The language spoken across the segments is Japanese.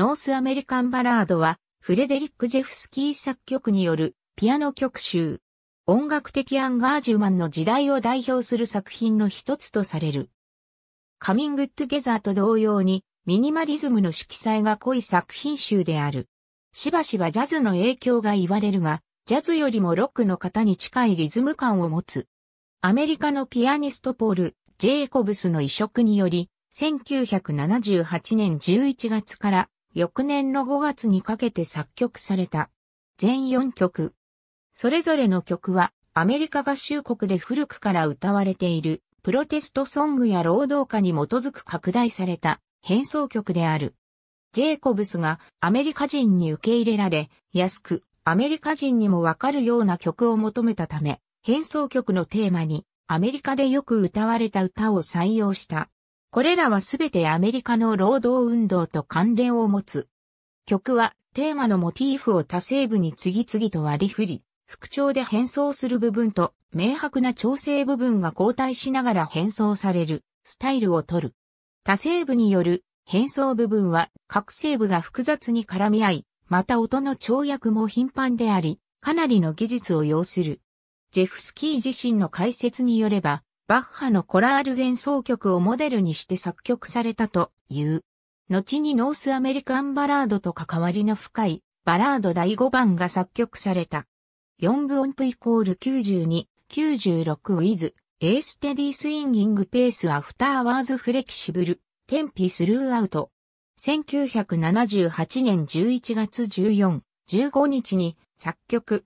ノースアメリカンバラードは、フレデリック・ジェフスキー作曲によるピアノ曲集。音楽的アンガージュマンの時代を代表する作品の一つとされる。カミング・トゥゲザーと同様に、ミニマリズムの色彩が濃い作品集である。しばしばジャズの影響が言われるが、ジャズよりもロックの型に近いリズム感を持つ。アメリカのピアニストポール・ジェイコブスの委嘱により、1978年11月から翌年の5月にかけて作曲された。全4曲。それぞれの曲はアメリカ合衆国で古くから歌われているプロテストソングや労働歌に基づく拡大された変奏曲である。ジェイコブスがアメリカ人に受け入れられ、安くアメリカ人にもわかるような曲を求めたため、変奏曲のテーマにアメリカでよく歌われた歌を採用した。これらはすべてアメリカの労働運動と関連を持つ。曲はテーマのモチーフを多声部に次々と割り振り、副調で変奏する部分と明白な調整部分が交代しながら変奏されるスタイルを取る。多声部による変奏部分は各声部が複雑に絡み合い、また音の跳躍も頻繁であり、かなりの技術を要する。ジェフスキー自身の解説によれば、バッハのコラール前奏曲をモデルにして作曲されたという。後にノースアメリカンバラードと関わりの深いバラード第5番が作曲された。4分音符イコール92、96 with A steady swinging pace after hours flexible, tempi throughout. 1978年11月14、15日に作曲。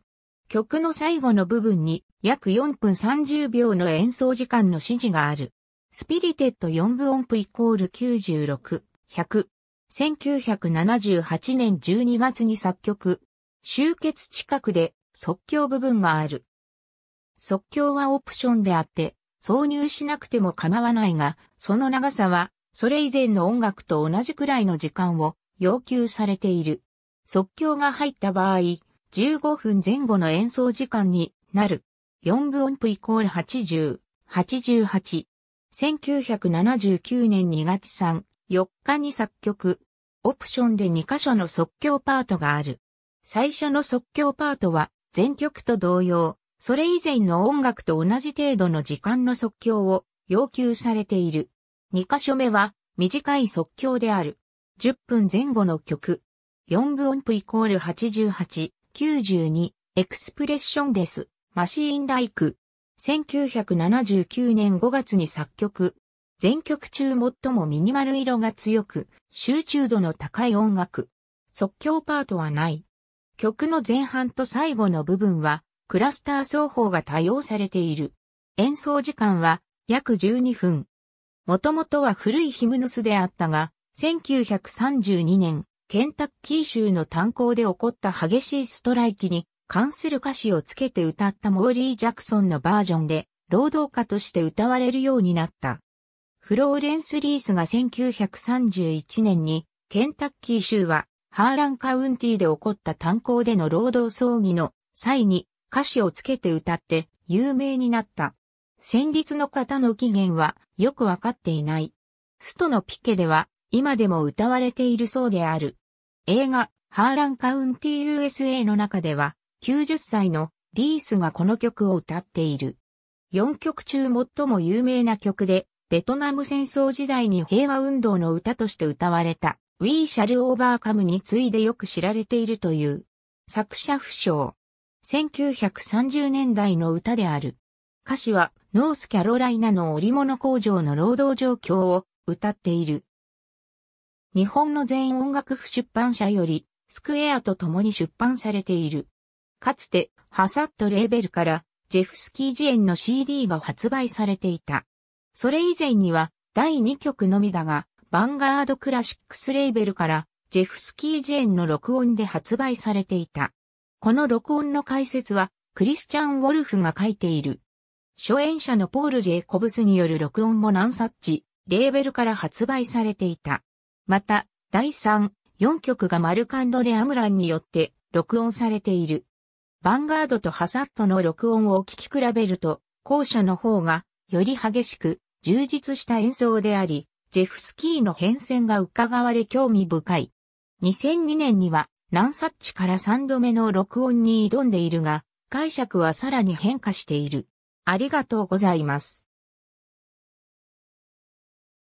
曲の最後の部分に約4分30秒の演奏時間の指示がある。スピリテッド4部音符イコール96、100。1978年12月に作曲。終結近くで即興部分がある。即興はオプションであって、挿入しなくても構わないが、その長さは、それ以前の音楽と同じくらいの時間を要求されている。即興が入った場合、15分前後の演奏時間になる。4分音符イコール80、88。1979年2月3、4日に作曲。オプションで2箇所の即興パートがある。最初の即興パートは全曲と同様、それ以前の音楽と同じ程度の時間の即興を要求されている。2箇所目は短い即興である。10分前後の曲。4分音符イコール88、92、エクスプレッションです。マシーンライク。1979年5月に作曲。全曲中最もミニマル色が強く、集中度の高い音楽。即興パートはない。曲の前半と最後の部分は、クラスター奏法が多用されている。演奏時間は約12分。もともとは古いヒムヌスであったが、1932年、ケンタッキー州の炭鉱で起こった激しいストライキに関する歌詞をつけて歌ったモーリー・ジャクソンのバージョンで、労働歌として歌われるようになった。フローレンス・リースが1931年に、ケンタッキー州は、ハーランカウンティで起こった炭鉱での労働争議の際に歌詞をつけて歌って有名になった。旋律の方の起源はよくわかっていない。ストのピケでは今でも歌われているそうである。映画、ハーランカウンティ USA の中では90歳のリースがこの曲を歌っている。4曲中最も有名な曲で、ベトナム戦争時代に平和運動の歌として歌われた、We Shall Overcome に次いでよく知られているという。作者不詳。1930年代の歌である。歌詞は、ノースキャロライナの織物工場の労働状況を歌っている。日本の全音楽譜出版社より、スクエアと共に出版されている。かつて、ハサットレーベルから、ジェフスキージエンの CD が発売されていた。それ以前には、第2曲のみだが、バンガードクラシックスレーベルから、ジェフスキージエンの録音で発売されていた。この録音の解説は、クリスチャン・ウォルフが書いている。初演者のポール・ジェイコブスによる録音も何冊チ、レーベルから発売されていた。また、第3、4曲がマルカンドレ・アムランによって録音されている。ヴァンガードとハサットの録音を聞き比べると、後者の方がより激しく充実した演奏であり、ジェフスキーの変遷が伺われ興味深い。2002年にはナンサッチから3度目の録音に挑んでいるが、解釈はさらに変化している。ありがとうございます。